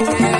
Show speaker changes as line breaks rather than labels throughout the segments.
Thank you.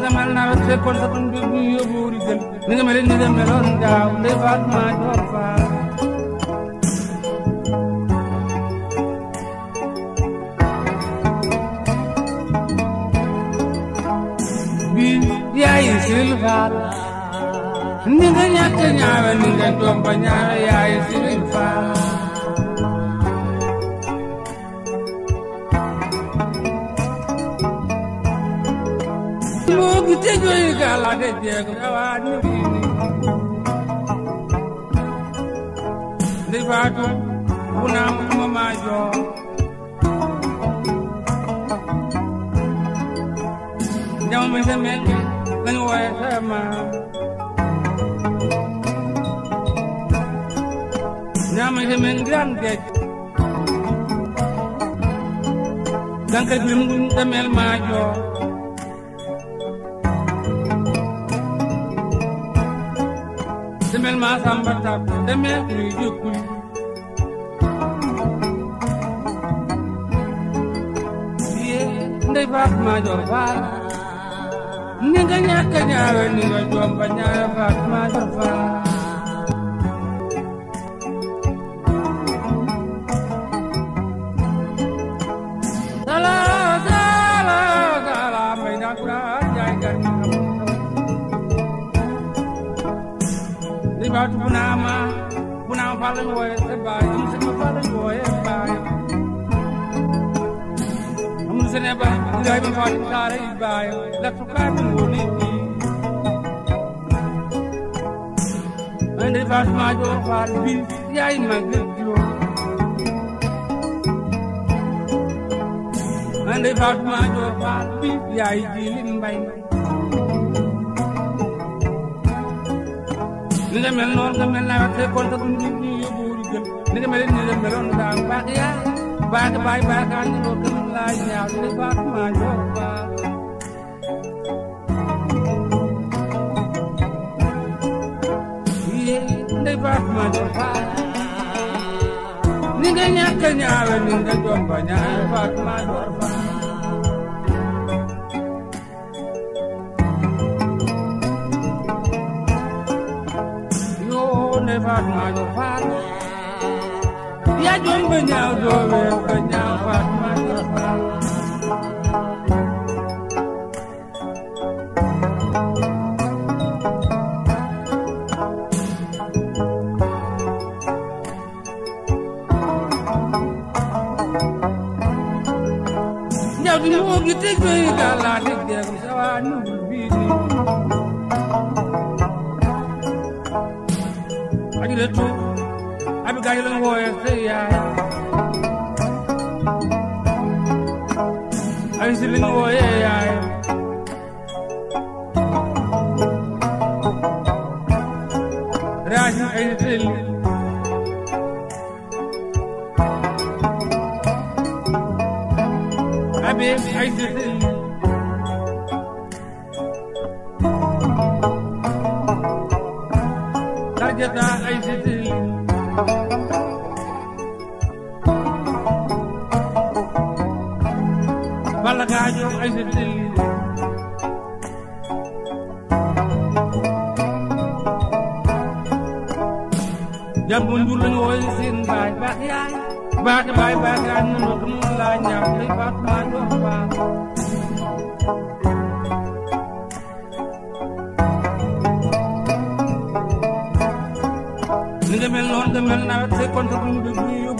Nga mel naa te kon sa kon bi bi yóbbu wuri gën ni nga mel ni nga meloon daaw ne fatma jo fa bi yaay silfaal ni nga ñàkk ñaawe ni nga doom te joyi ka la te jeko awa ni não batu una Não me se me lan wa sa ma não me Não me gran ke Não me dum dum mel ma damel ma samba tap damel luy jokkul ye ndey faat maajo faal ni nga ñàkk a ñaawe ni nga joom ba ñaawe faat maa jor faa li baatu bu naa ma bu naa fa lañ wooye sa baay am sama fa lañ wooye baay amul sene ba ngay ba faatu saara yi baay la tukaa bi ngoni bi ande faatu maa joor faal bi yaay mag juróom ande faatu maa joor faal bi yaay jiili mbay ni nga mel noonu nga mel naa te kon tax ñu ñu yóbbu wuri gën ni nga mel ni nga meloon daa baax yaa baax baax ñu loo gën laa ñaaw ni faatu maa faal yee ndey faatu maa joor faal ni nga ñàkk ñaawe ni nga jomba ñaawe faatu maa joor faal ne ba ma do fa ya jom be nya do be be nya fa ma do fa Nyadu mo gitek be gala dik dia kusawa nu bi ni I العادي عايز Jam bundur lang oy sin bay bak yai bak bay bak an lo kun la nyam li bak ba do ba Ninga mel non de mel na te kon ko dum du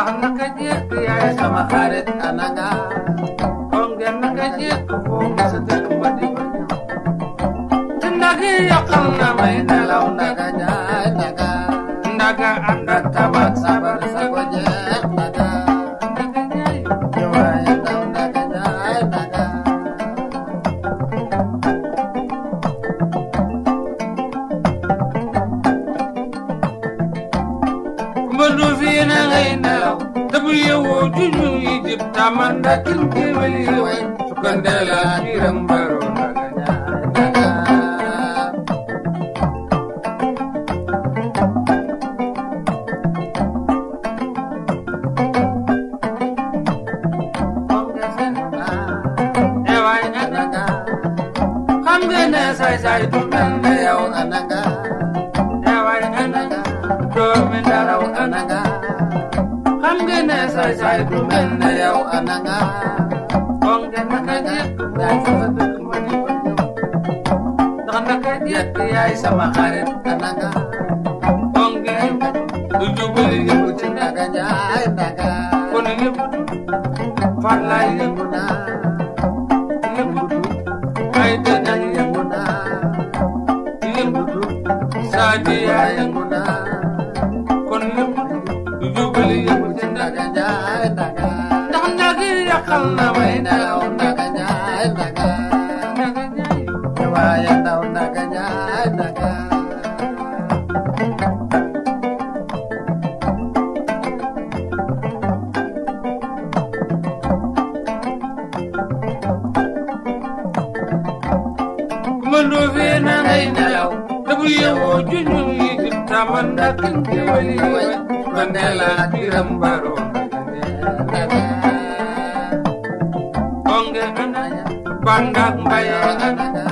Kang nakajit ya sama arit ananga Kong gen nakajit kong setan badi banyo Tindagi ya kang namay nalaw nagay Taka. anga mbaya anaga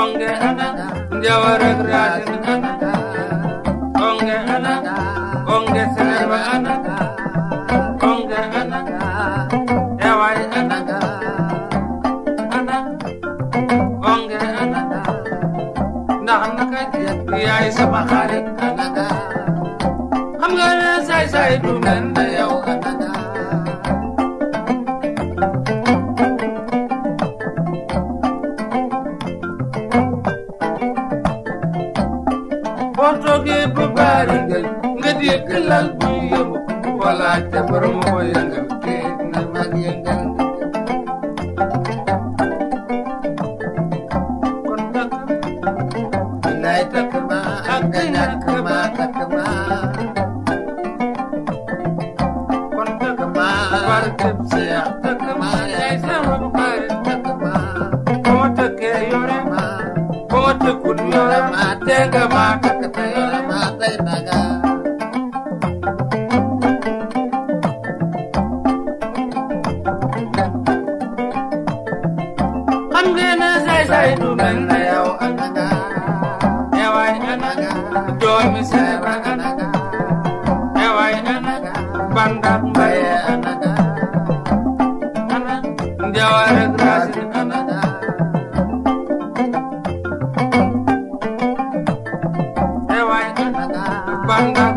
onge
anaga
jawara grasin anaga onge anaga onge seleva
anaga
onge anaga yawai anaga ana onge anaga nahanaga yai sama hari anaga hamga sai sai dunen walaal buu yiru walaal jabar mooyaan ana.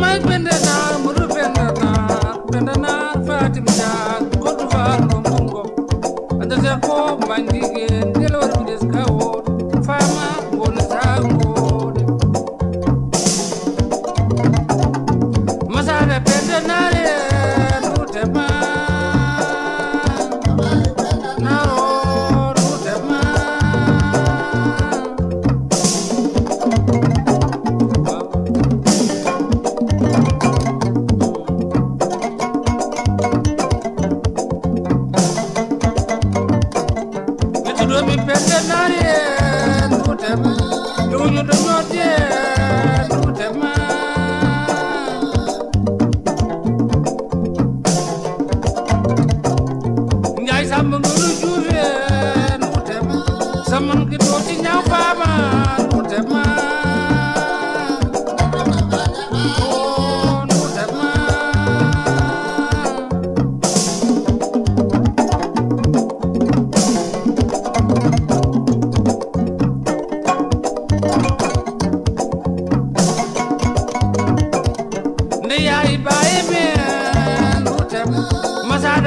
My.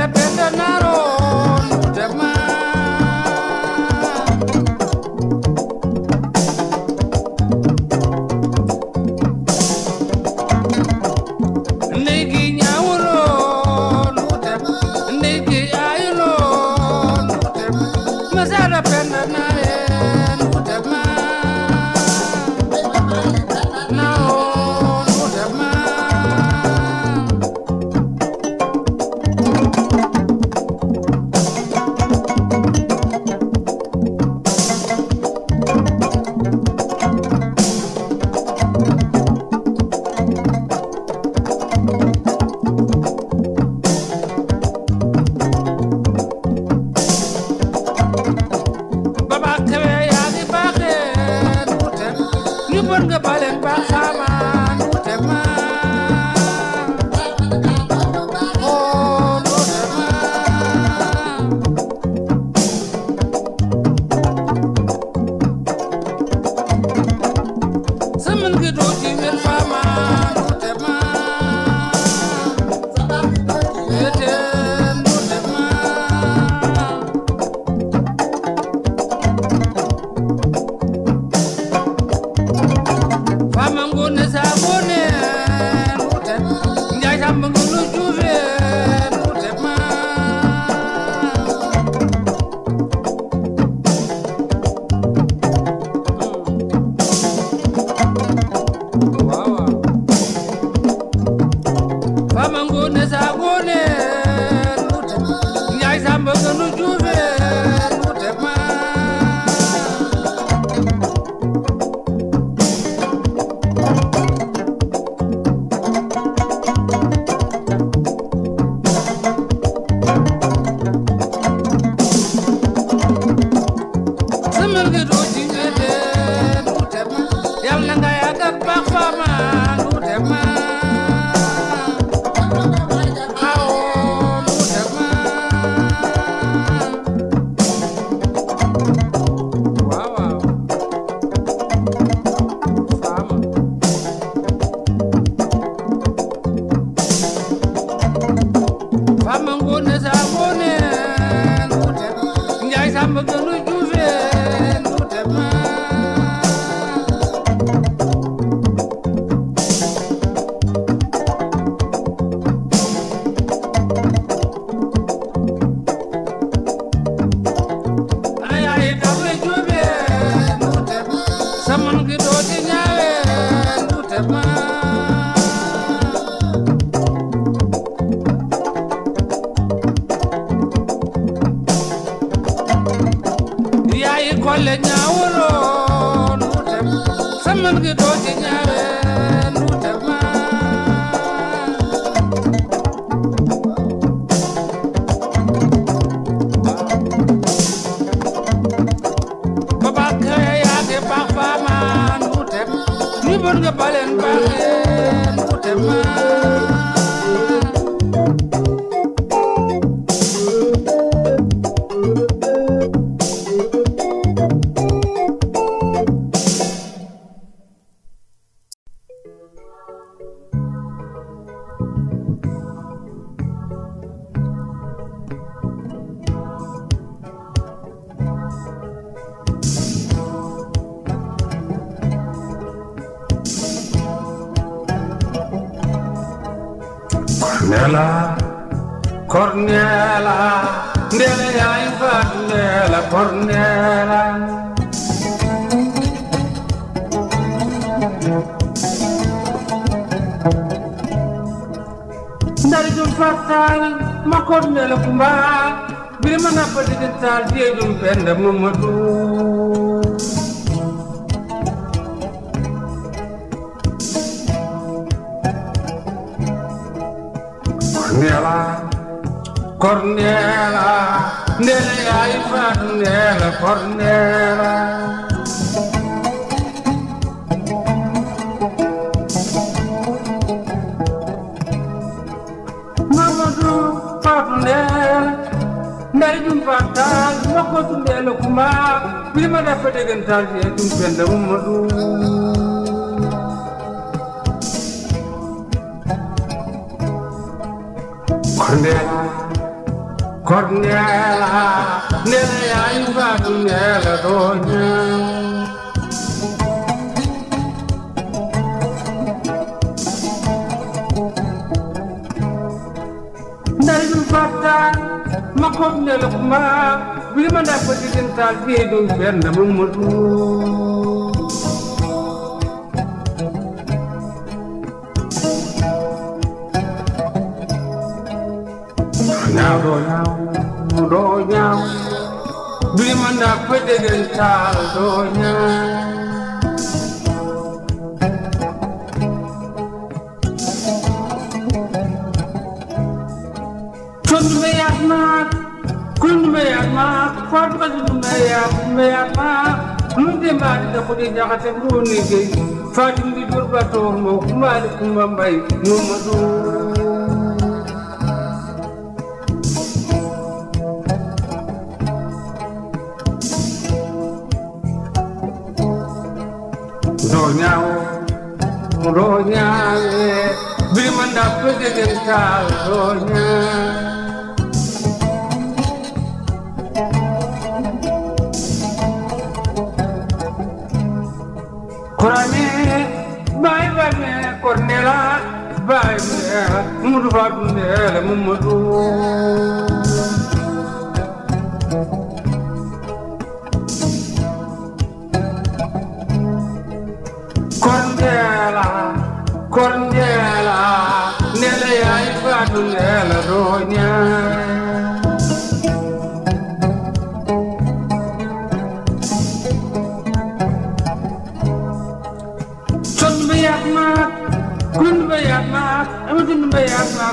Masada penda die dum penda ma wilima da fete gen tarji e ɗum fende umma ɗum korndela korndela ndela yayuga ɗum nela ɗo ñam dari ɗum batta makornela kuma bi ma da pati den tal fi dum benda mumudu. Now do now, do now. Bi ma da pati den tal do now. meama ɗumde maɗiɗa koɗe jakate mbroni gey fatimdi dorɓatomo kumaɗi kumba mbay noma ɗo doñawo doñawe bimanda pegeɗen tal doñawe kurani baay ba mee kornela baay mee mudu fa dundeele mumudu korndeela korndeela nele yaay fa dundeela dooñaa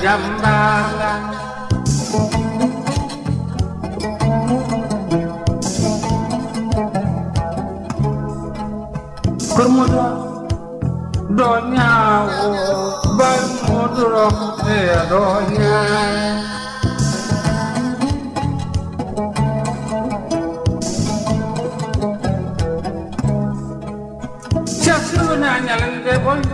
jambangan Bermuda donya bermuda eh donya nhà nanya lagi boleh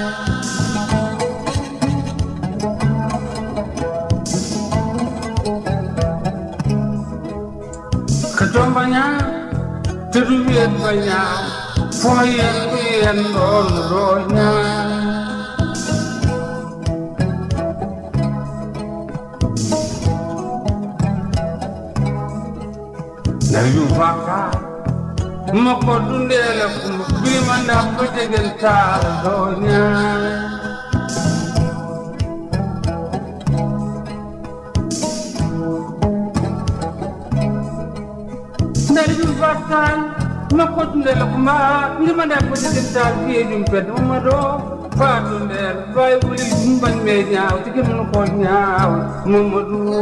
Sedombanya Teruyen banyak Foyen bien onronya Nayu baka Mako dundele kumbi mandap kejegen tal donya ko dundal ko ma ni ma def ko digin taal fii dum pet ma doo faa dundal bàyyi bu li dum bañ mee ñaaw ci gën ko ñaaw Mamadou.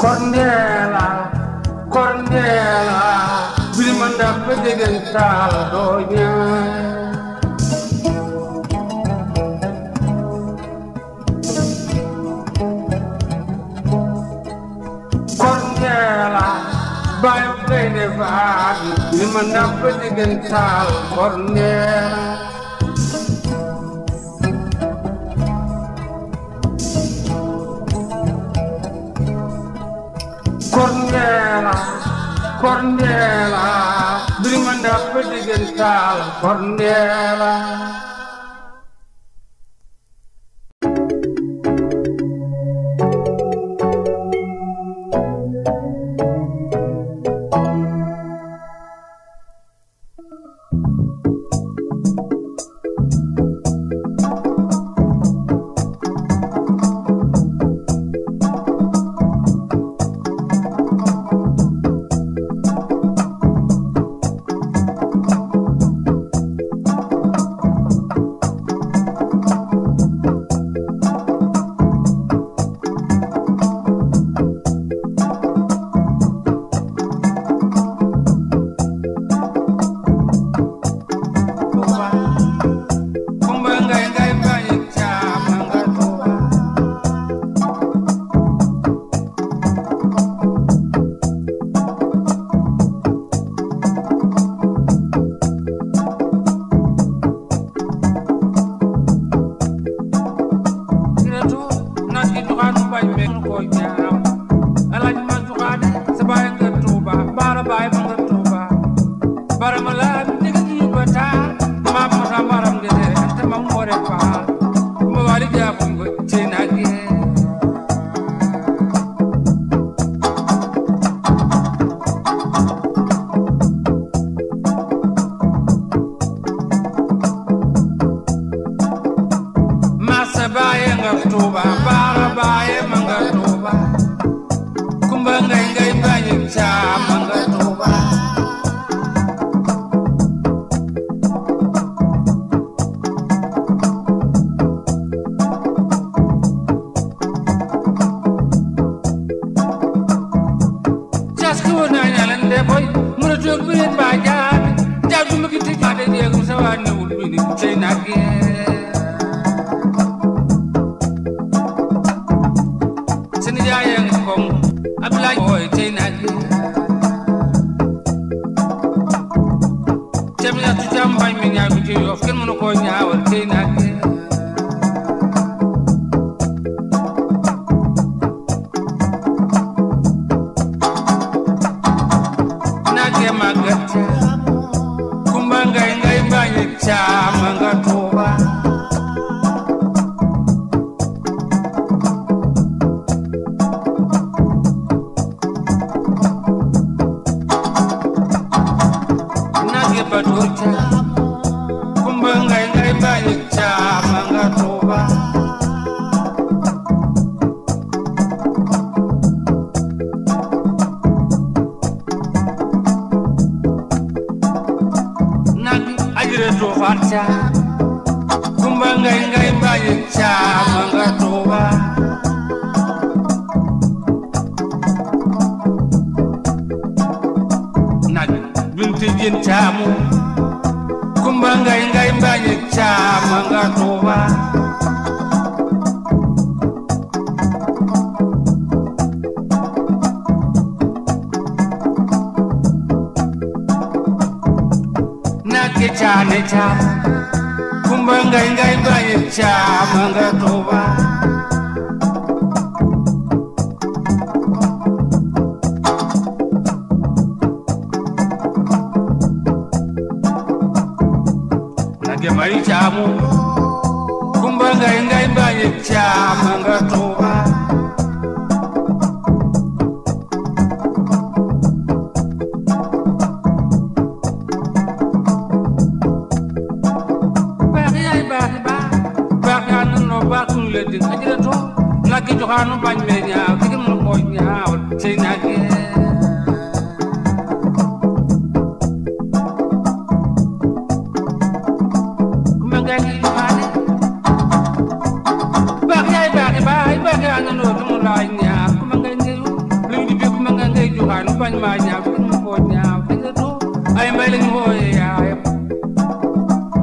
Corneela Corneela bi ma def ko digin taal doo ñaaw baayam lay ne faat ni ma napp diggan taal bor neena Corneela Corneela biri ma napp diggan taal Corneela time.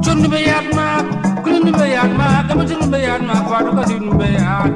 Chun be yat ma, kulun be yat ma, kamu chun be yat ma, kwadu kasi be yat.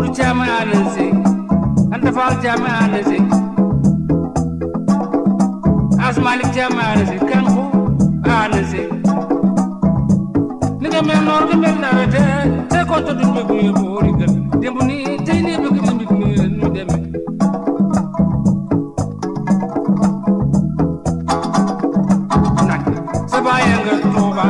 amuru chama ana se anta fal chama ana se asmalik chama ana se kanku ana se ni nga mel nga mel nawet te te ko to ñu boori gën démb nii tey nii bëgg na mbir mi nu demee nag sa bàyyi nga tuuba